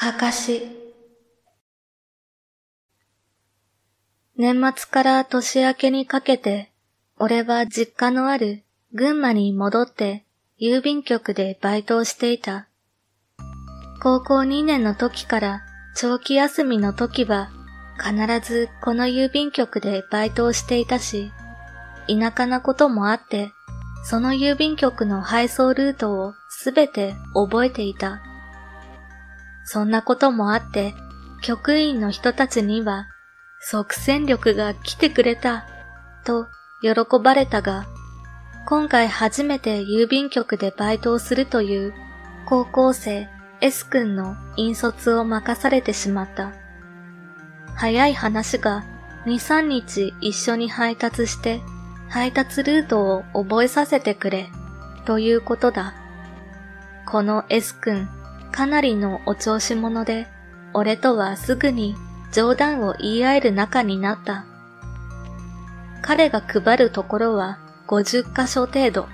かかし。年末から年明けにかけて、俺は実家のある群馬に戻って郵便局でバイトをしていた。高校2年の時から長期休みの時は必ずこの郵便局でバイトをしていたし、田舎なこともあって、その郵便局の配送ルートをすべて覚えていた。そんなこともあって、局員の人たちには、即戦力が来てくれた、と喜ばれたが、今回初めて郵便局でバイトをするという高校生 S 君の引率を任されてしまった。早い話が2、3日一緒に配達して配達ルートを覚えさせてくれ、ということだ。この S 君、かなりのお調子者で、俺とはすぐに冗談を言い合える仲になった。彼が配るところは50箇所程度。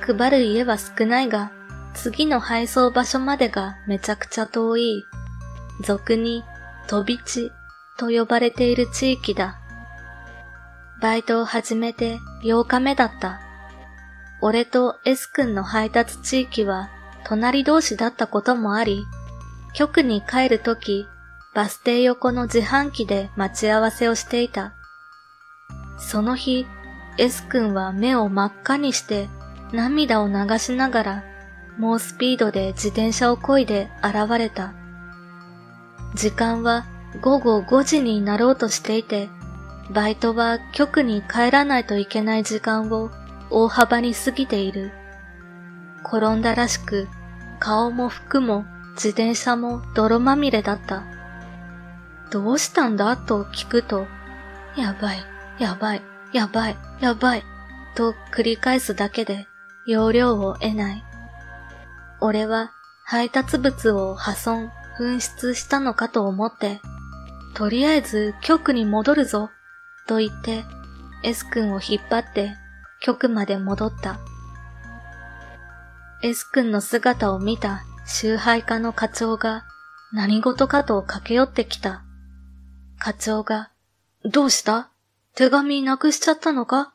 配る家は少ないが、次の配送場所までがめちゃくちゃ遠い。俗に飛び地と呼ばれている地域だ。バイトを始めて8日目だった。俺と S 君の配達地域は隣同士だったこともあり、局に帰るとき、バス停横の自販機で待ち合わせをしていた。その日、S 君は目を真っ赤にして涙を流しながら猛スピードで自転車を漕いで現れた。時間は午後5時になろうとしていて、バイトは局に帰らないといけない時間を大幅に過ぎている。転んだらしく、顔も服も自転車も泥まみれだった。どうしたんだと聞くと、やばい、やばい、やばい、やばい、と繰り返すだけで容量を得ない。俺は配達物を破損、紛失したのかと思って、とりあえず局に戻るぞと言って S 君を引っ張って局まで戻った。S 君の姿を見た集配課の課長が何事かと駆け寄ってきた。課長が、どうした手紙なくしちゃったのか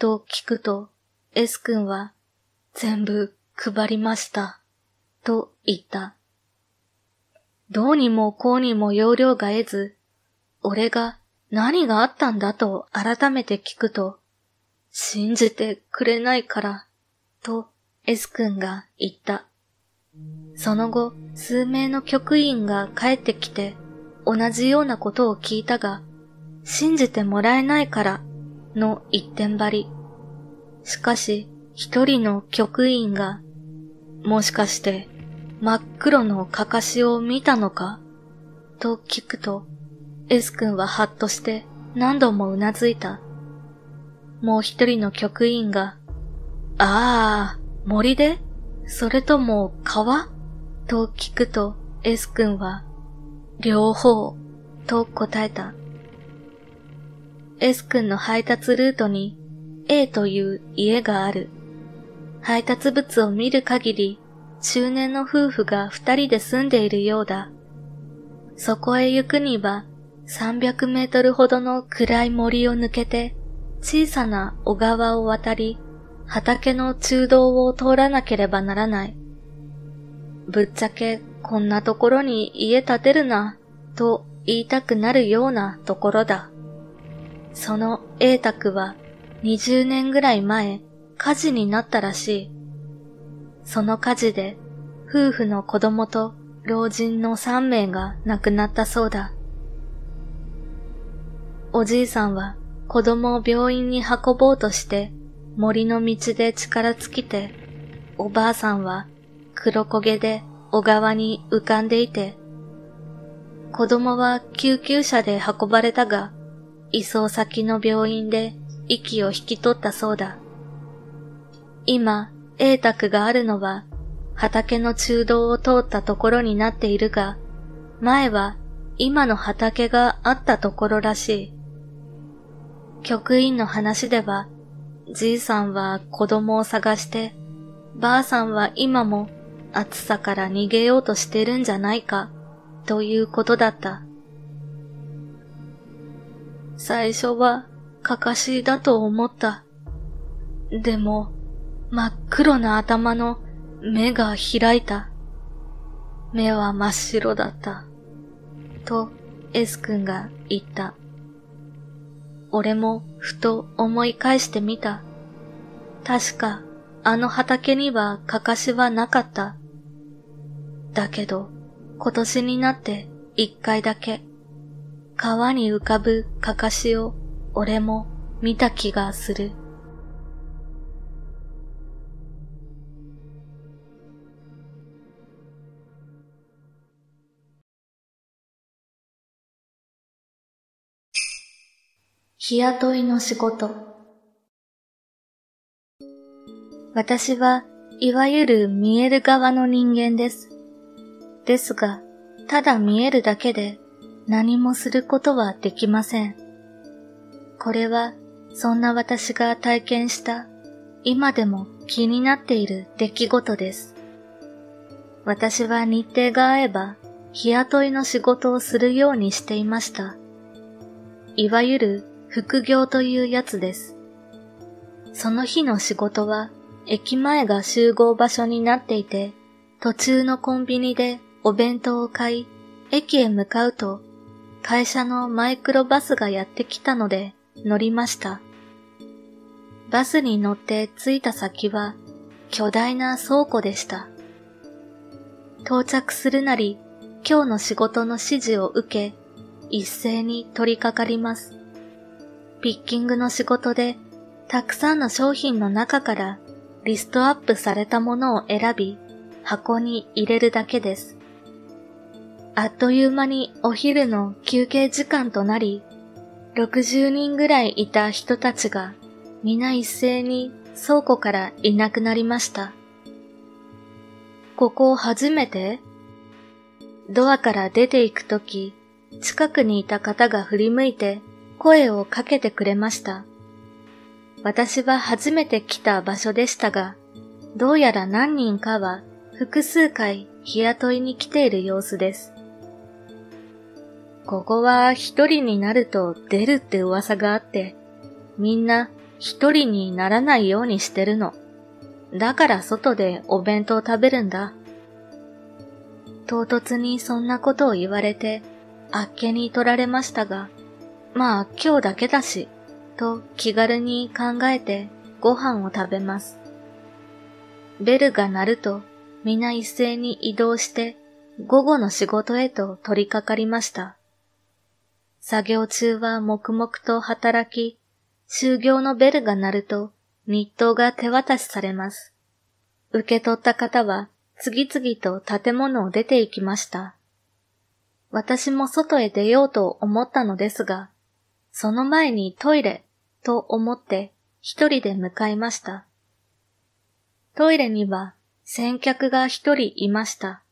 と聞くと S 君は全部配りました。と言った。どうにもこうにも要領が得ず、俺が何があったんだと改めて聞くと、信じてくれないから、と S 君が言った。その後、数名の局員が帰ってきて、同じようなことを聞いたが、信じてもらえないから、の一点張り。しかし、一人の局員が、もしかして真っ黒のかかしを見たのか？と聞くと、S 君はハッとして何度もうなずいた。もう一人の局員が、ああ、森で？それとも川？と聞くと S 君は、両方と答えた。S 君の配達ルートに A という家がある。配達物を見る限り中年の夫婦が二人で住んでいるようだ。そこへ行くには300メートルほどの暗い森を抜けて、小さな小川を渡り、畑の中道を通らなければならない。ぶっちゃけこんなところに家建てるな、と言いたくなるようなところだ。その A 宅は20年ぐらい前火事になったらしい。その火事で夫婦の子供と老人の3名が亡くなったそうだ。おじいさんは子供を病院に運ぼうとして森の道で力尽きて、おばあさんは黒焦げで小川に浮かんでいて、子供は救急車で運ばれたが、移送先の病院で息を引き取ったそうだ。今、A 宅があるのは畑の中道を通ったところになっているが、前は今の畑があったところらしい。局員の話では、じいさんは子供を探して、ばあさんは今も暑さから逃げようとしてるんじゃないか、ということだった。最初はかかしだと思った。でも、真っ黒な頭の目が開いた。目は真っ白だった。と、エス君が言った。俺もふと思い返してみた。確か、あの畑にはかかしはなかった。だけど、今年になって一回だけ、川に浮かぶかかしを俺も見た気がする。日雇いの仕事。私はいわゆる見える側の人間です。ですが、ただ見えるだけで何もすることはできません。これはそんな私が体験した今でも気になっている出来事です。私は日程が合えば日雇いの仕事をするようにしていました。いわゆる副業というやつです。その日の仕事は駅前が集合場所になっていて、途中のコンビニでお弁当を買い、駅へ向かうと、会社のマイクロバスがやってきたので乗りました。バスに乗って着いた先は巨大な倉庫でした。到着するなり今日の仕事の指示を受け、一斉に取り掛かります。ピッキングの仕事で、たくさんの商品の中からリストアップされたものを選び、箱に入れるだけです。あっという間にお昼の休憩時間となり、60人ぐらいいた人たちが皆一斉に倉庫からいなくなりました。ここ初めてドアから出て行くとき、近くにいた方が振り向いて声をかけてくれました。私は初めて来た場所でしたが、どうやら何人かは複数回日雇いに来ている様子です。ここは一人になると出るって噂があって、みんな一人にならないようにしてるの。だから外でお弁当食べるんだ。唐突にそんなことを言われて、あっけに取られましたが、まあ今日だけだし、と気軽に考えてご飯を食べます。ベルが鳴ると皆一斉に移動して午後の仕事へと取り掛かりました。作業中は黙々と働き、就業のベルが鳴ると日当が手渡しされます。受け取った方は次々と建物を出て行きました。私も外へ出ようと思ったのですが、その前にトイレと思って一人で向かいました。トイレには先客が一人いました。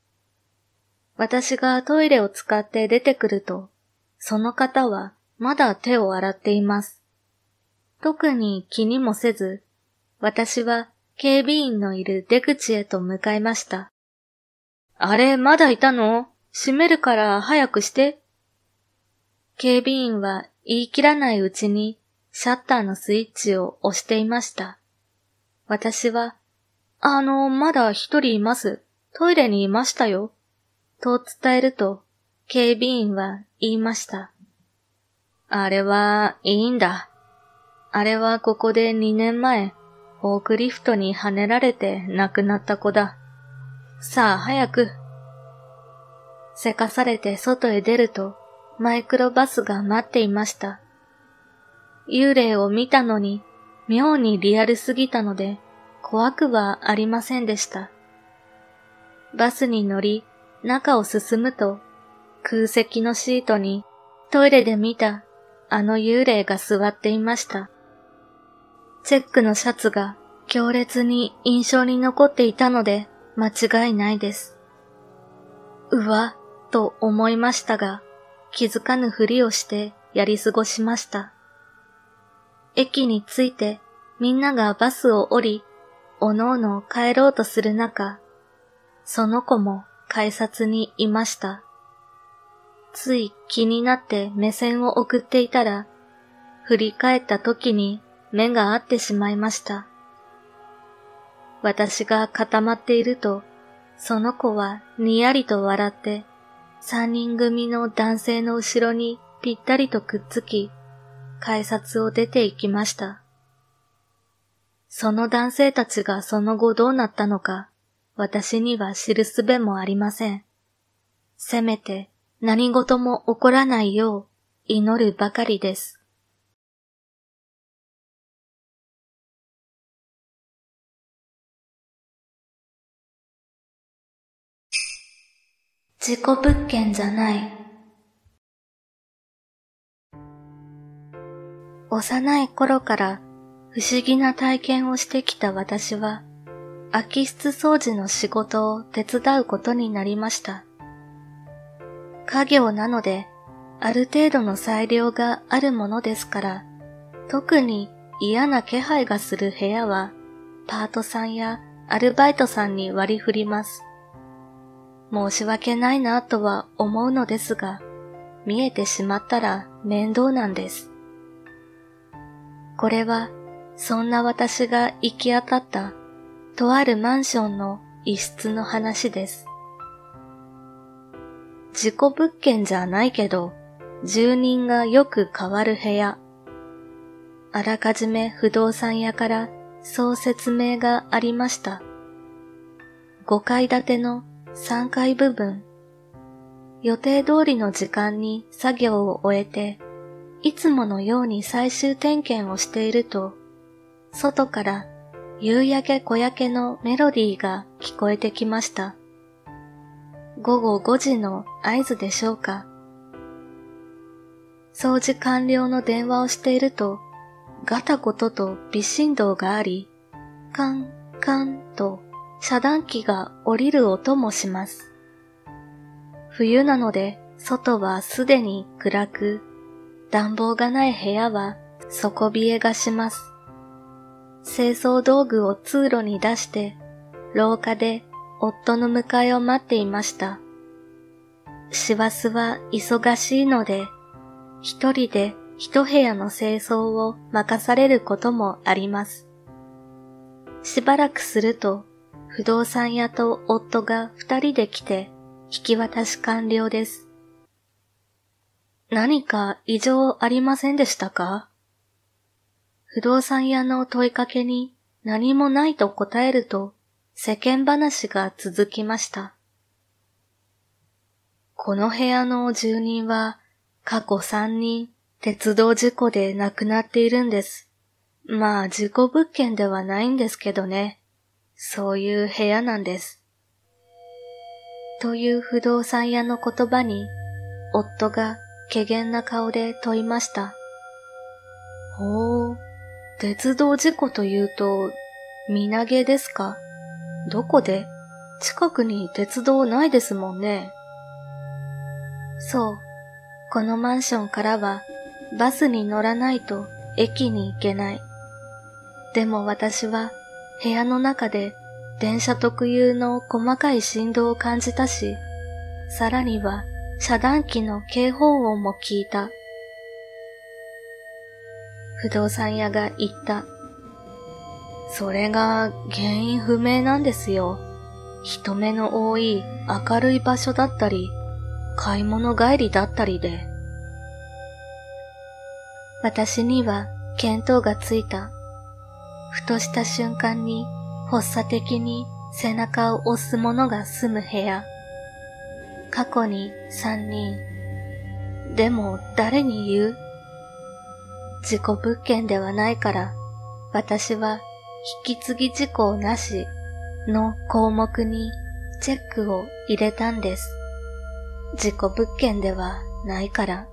私がトイレを使って出てくると、その方はまだ手を洗っています。特に気にもせず、私は警備員のいる出口へと向かいました。あれ、まだいたの？閉めるから早くして。警備員は言い切らないうちにシャッターのスイッチを押していました。私は、あの、まだ一人います。トイレにいましたよ。と伝えると、警備員は言いました。あれは、いいんだ。あれはここで2年前、フォークリフトに跳ねられて亡くなった子だ。さあ、早く。せかされて外へ出ると、マイクロバスが待っていました。幽霊を見たのに、妙にリアルすぎたので、怖くはありませんでした。バスに乗り、中を進むと、空席のシートにトイレで見たあの幽霊が座っていました。チェックのシャツが強烈に印象に残っていたので間違いないです。うわ、と思いましたが、気づかぬふりをしてやり過ごしました。駅に着いてみんながバスを降り、おのおの帰ろうとする中、その子も改札にいました。つい気になって目線を送っていたら、振り返った時に目が合ってしまいました。私が固まっていると、その子はにやりと笑って、三人組の男性の後ろにぴったりとくっつき、改札を出て行きました。その男性たちがその後どうなったのか、私には知るすべもありません。せめて何事も起こらないよう祈るばかりです。自己物件じゃない。幼い頃から不思議な体験をしてきた私は、空き室掃除の仕事を手伝うことになりました。家業なので、ある程度の裁量があるものですから、特に嫌な気配がする部屋は、パートさんやアルバイトさんに割り振ります。申し訳ないなとは思うのですが、見えてしまったら面倒なんです。これは、そんな私が行き当たった、とあるマンションの一室の話です。自己物件じゃないけど、住人がよく変わる部屋。あらかじめ不動産屋からそう説明がありました。5階建ての3階部分。予定通りの時間に作業を終えて、いつものように最終点検をしていると、外から夕焼け小焼けのメロディーが聞こえてきました。午後5時の合図でしょうか。掃除完了の電話をしていると、ガタゴトと微振動があり、カンカンと遮断機が降りる音もします。冬なので外はすでに暗く、暖房がない部屋は底冷えがします。清掃道具を通路に出して、廊下で夫の迎えを待っていました。師走は忙しいので、一人で一部屋の清掃を任されることもあります。しばらくすると、不動産屋と夫が二人で来て、引き渡し完了です。何か異常ありませんでしたか？不動産屋の問いかけに何もないと答えると世間話が続きました。この部屋の住人は過去3人鉄道事故で亡くなっているんです。まあ事故物件ではないんですけどね。そういう部屋なんです。という不動産屋の言葉に夫が怪げな顔で問いました。ほう、鉄道事故というと、身投げですか？どこで？近くに鉄道ないですもんね。そう。このマンションからはバスに乗らないと駅に行けない。でも私は部屋の中で電車特有の細かい振動を感じたし、さらには遮断機の警報音も聞いた。不動産屋が言った。それが原因不明なんですよ。人目の多い明るい場所だったり、買い物帰りだったりで。私には見当がついた。ふとした瞬間に発作的に背中を押す者が住む部屋。過去に三人。でも誰に言う？事故物件ではないから、私は引き継ぎ事項なしの項目にチェックを入れたんです。事故物件ではないから。